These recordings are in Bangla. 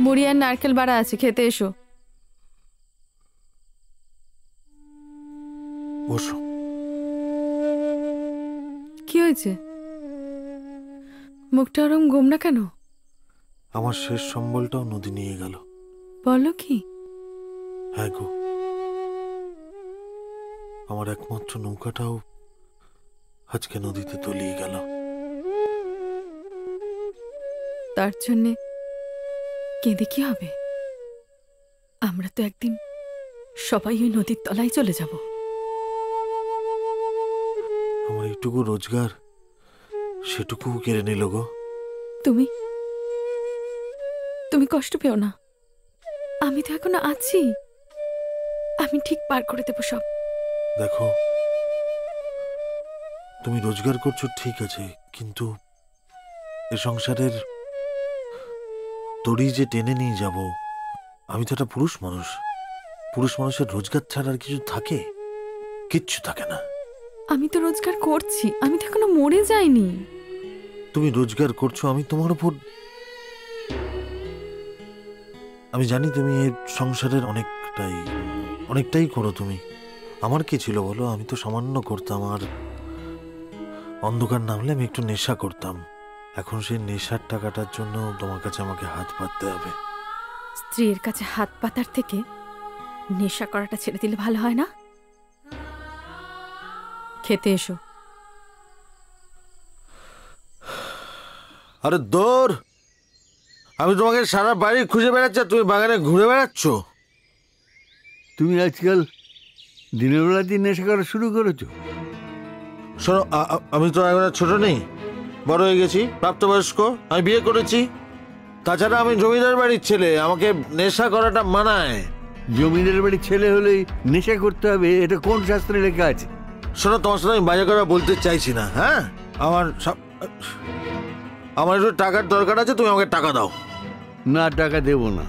মুড়ি আর নারকেল বাড়া আছে খেতে এসো। বসো। কি হয়েছে? মুখটা ওরম গোমনা কেন? আমার শেষ সম্বলটাও নদী নিয়ে গেল। বলো কি? হ্যাঁ গো। আমার একমাত্র নৌকাটাও আজকে নদীতে তলিয়ে গেল। তার জন্যে কেঁদে কি হবে? আমরা তো একদিন সবাই ওই নদীর তলায় চলে যাব। আমার এইটুকু রোজগার সেটুকু কেড়ে নিল গো। তুমি? তুমি কষ্ট পেও না। আমি তো এখনও আছি। আমি ঠিক পার করে দেবো সব। দেখো তুমি রোজগার করছ ঠিক আছে কিন্তু এ সংসারের তোরই যে টেনে নিয়ে যাব আমি তো একটা পুরুষ মানুষ। পুরুষ মানুষের রোজগার ছাড়া আর কিছু থাকে? কিচ্ছু থাকে না। আমি তো রোজগার করছি আমি তো এখনও মরে যাইনি। তুমি রোজগার করছ আমি তোমার উপর আমি জানি তুমি এই সংসারের অনেকটাই অনেকটাই করো তুমি। আমার কি ছিল বলো? আমি তো সামান্য করতাম আর অন্ধকার নামলে আমি একটু নেশা করতাম। এখন সেই নেশার টাকাটার জন্য তোমার কাছে আমাকে হাত পাততে হবে। স্ত্রীর কাছে হাত পাতার থেকে নেশা করাটা ছেড়ে দিলে ভালো হয় না? খেতে এসো। আরে দৌড়! আমি তোমাকে সারা বাড়ি খুঁজে বেড়াচ্ছি তুমি বাগানে ঘুরে বেড়াচ্ছ? তুমি আজকাল দিনের বেলা দিন নেশা করা শুরু করেছ। শোনো আমি তো এখন ছোট নেই। বড় হয়ে গেছি প্রাপ্তবয়স্ক আমি বিয়ে করেছি। তাছাড়া আমি জমিদার বাড়ির ছেলে আমাকে নেশা করাটা মানায়। জমিদার বাড়ির ছেলে হলেই নেশা করতে হবে এটা কোন শাস্ত্রে লেখা আছে? শোনো তোমার সাথে আমি বাজে করা বলতে চাইছি না হ্যাঁ? আমার সব- আমার একটু টাকার দরকার আছে তুমি আমাকে টাকা দাও। না টাকা দেব না।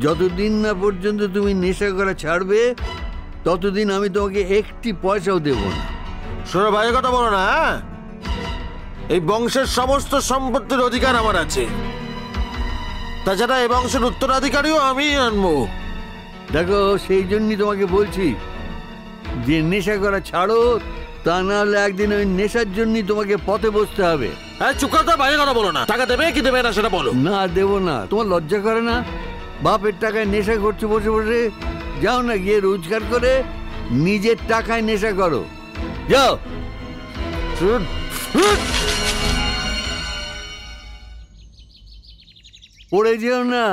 যতদিন না পর্যন্ত তুমি নেশা করা ছাড়বে ততদিন আমি তোমাকে একটি পয়সাও দেব না। শোনো বাজে কথা বলো না হ্যাঁ? এই বংশের সমস্ত সম্পত্তির অধিকার আমার আছে। তাছাড়া এই বংশের উত্তরাধিকারীও আমি আনব। দেখো সেই জন্যই তোমাকে বলছি যে নেশা করা ছাড়ো তা না হলে একদিন ওই নেশার জন্যই তোমাকে পথে বসতে হবে। হ্যাঁ করতে বাজে কথা বলো না। টাকা দেবে কি দেবে না সেটা বলো। না দেব না। তোমার লজ্জা করে না? বাপের টাকায় নেশা করছ বসে বসে? যাও না গিয়ে রোজগার করে নিজের টাকায় নেশা করো। যাও। পড়ে যেও না